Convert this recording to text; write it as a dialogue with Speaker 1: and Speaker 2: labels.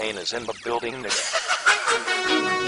Speaker 1: Kane is in the building.